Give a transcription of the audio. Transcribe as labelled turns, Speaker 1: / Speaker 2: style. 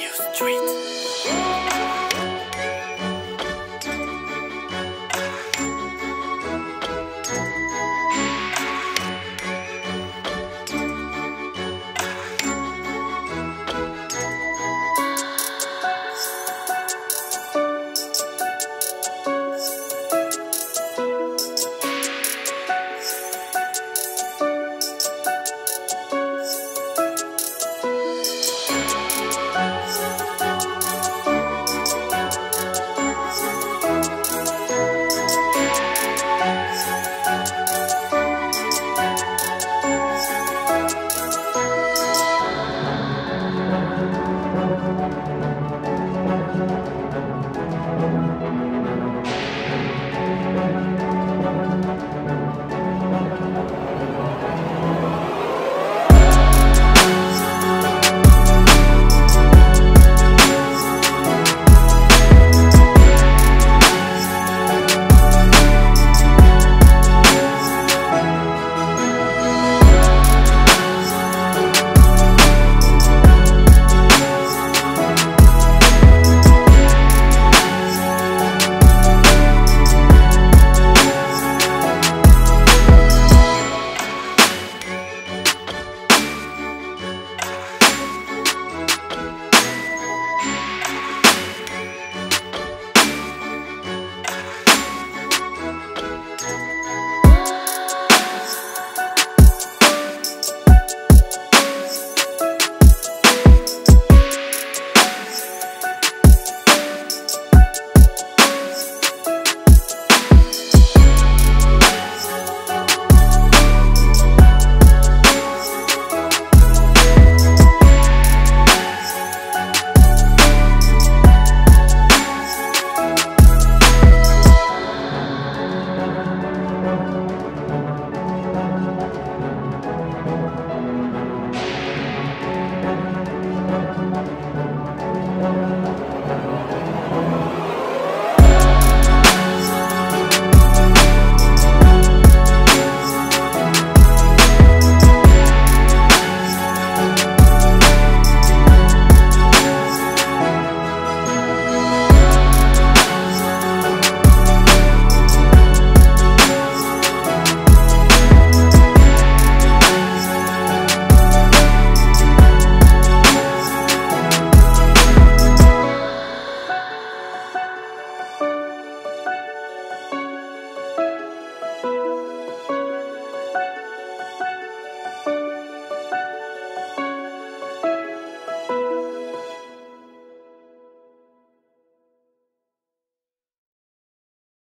Speaker 1: New Street.